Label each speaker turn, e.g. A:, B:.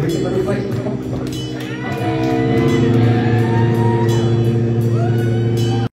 A: ください。